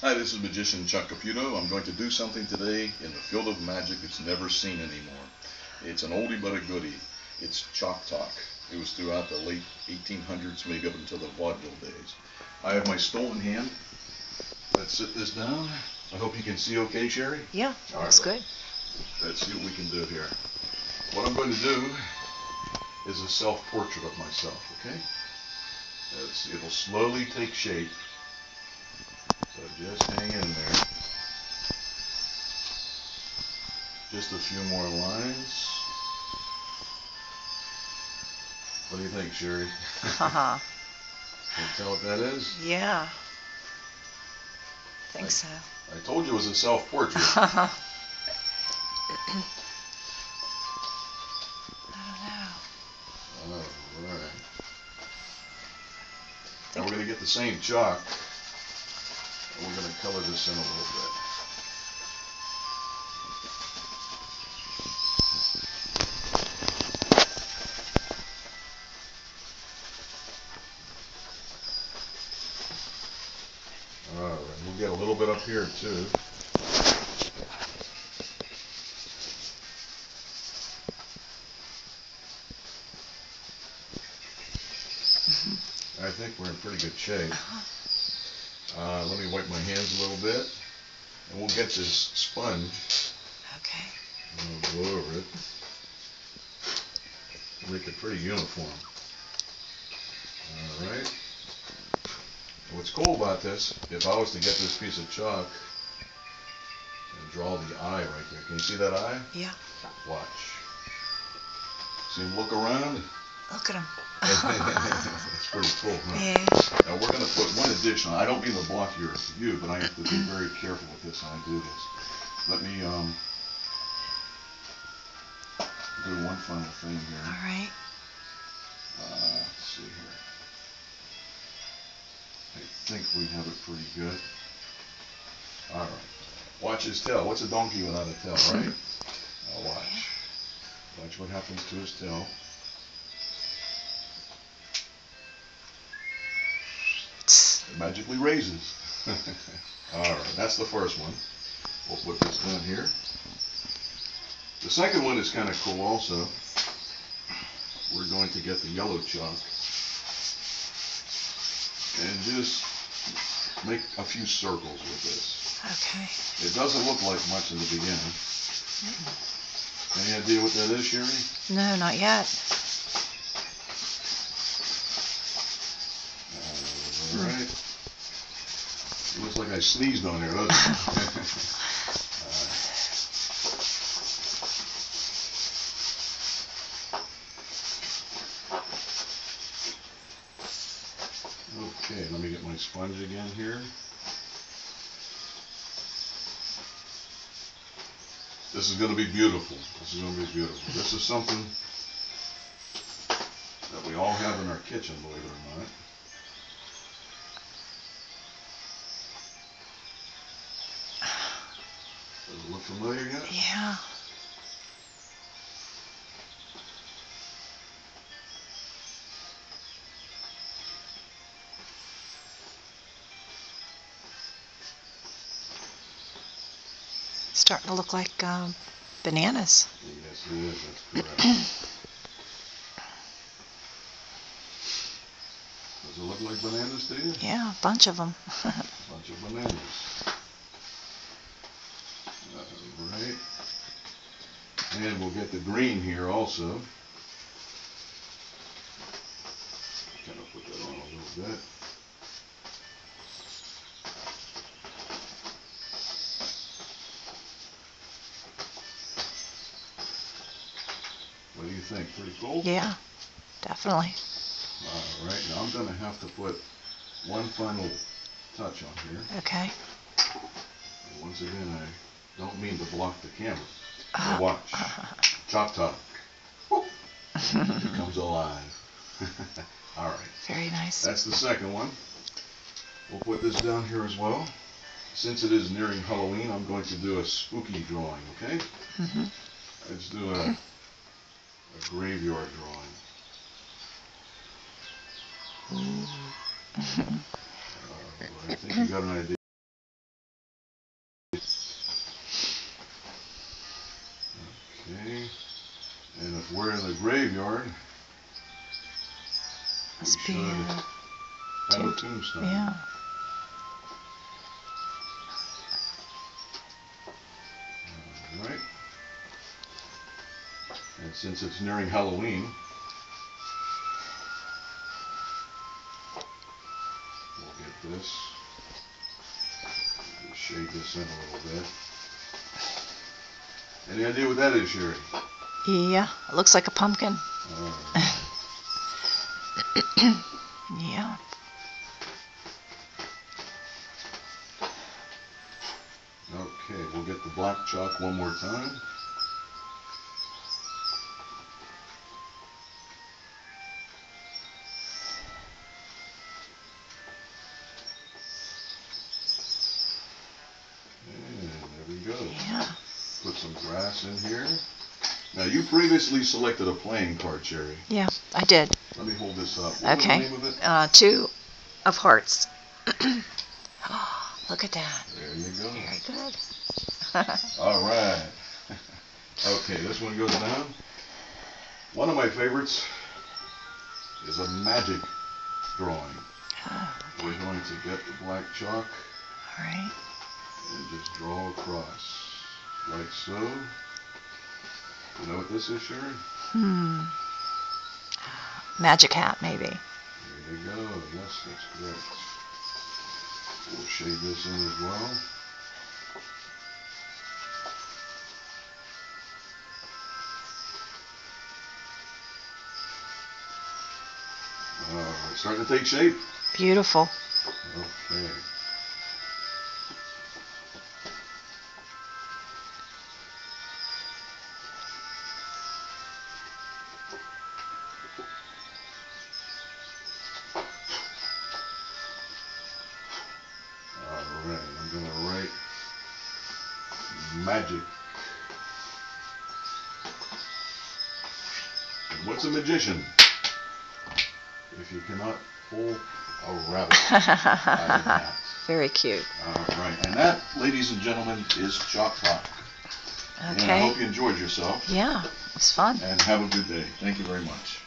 Hi, this is Magician Chuck Caputo. I'm going to do something today in the field of magic that's never seen anymore. It's an oldie but a goodie. It's chalk talk. It was throughout the late 1800s, maybe up until the vaudeville days. I have my stolen hand. Let's sit this down. I hope you can see okay, Sherry? Yeah, All looks right, good. Let's see what we can do here. What I'm going to do is a self-portrait of myself, okay? It'll slowly take shape. So just hang in there. Just a few more lines. What do you think, Sherry? Haha. Uh-huh. Can you tell what that is? yeah. Think so. I told you it was a self-portrait. I don't know. Alright. Now we're going to get the same chalk, we're going to color this in a little bit. Alright, we'll get a little bit up here too. I think we're in pretty good shape. Uh-huh. Uh, let me wipe my hands a little bit, and we'll get this sponge, Okay. and we'll go over it, make it pretty uniform. Alright. What's cool about this, if I was to get this piece of chalk and draw the eye right there, can you see that eye? Yeah. Watch. See him look around? Look at him. That's pretty cool, huh? yeah. Now we're going to put one additional. I don't mean to block your view, but I have to be very careful with this when I do this. Let me um, do one final thing here. All right. Uh, let's see here. I think we have it pretty good. All right. Watch his tail. What's a donkey without a tail, right? Now watch. Watch what happens to his tail. Magically raises. Alright, that's the first one. We'll put this down here. The second one is kind of cool also. We're going to get the yellow chalk and just make a few circles with this. Okay. It doesn't look like much in the beginning. Any idea what that is, Sherry? No, not yet. I sneezed on there, doesn't? Okay, let me get my sponge again here. This is going to be beautiful. This is going to be beautiful. This is something that we all have in our kitchen, believe it or not. Does it look familiar yet? Yeah. Starting to look like um, bananas. Yes, it is. That's correct. Does it look like bananas to you? Yeah, a bunch of them. Bunch of bananas. Alright. And we'll get the green here also. Kind of put that on a little bit. What do you think? Pretty cool? yeah, definitely. Alright, now I'm gonna have to put one final touch on here. Okay. And once again, I don't mean to block the camera. Uh, But watch. Chop top. Comes alive. Alright, Very nice. that's the second one. We'll put this down here as well. Since it is nearing Halloween, I'm going to do a spooky drawing, okay? Mm -hmm. Let's do a, a graveyard drawing. Uh, I think you got an idea. We're in the graveyard. Must be. Uh, Have a tombstone. yeah. Alright. And since it's nearing Halloween, we'll get this. Shade this in a little bit. Any idea what that is, Sherry? Yeah. It looks like a pumpkin. Uh, Yeah. okay, we'll get the black chalk one more time. And there we go. Yeah. Put some grass in here. Now you previously selected a playing card, Sherry. Yeah. I did. Let me hold this up. What Okay. of? Uh, two of hearts. oh, look at that. There you go. Very good. All right. okay, this one goes down. One of my favorites is a magic drawing. Oh, We're going to get the black chalk all right. and just draw across, like so. You know what this is, Sherry? Hmm. Magic hat, maybe. There you go. Yes, that's correct. We'll shade this in as well. Right, starting to take shape. Beautiful. Okay. Magic. And what's a magician? If you cannot pull a rabbit out of a hat. Very cute. All right, and that, ladies and gentlemen, is Chalk Talk. And I hope you enjoyed yourself, Yeah. It was fun. and have a good day. Thank you very much.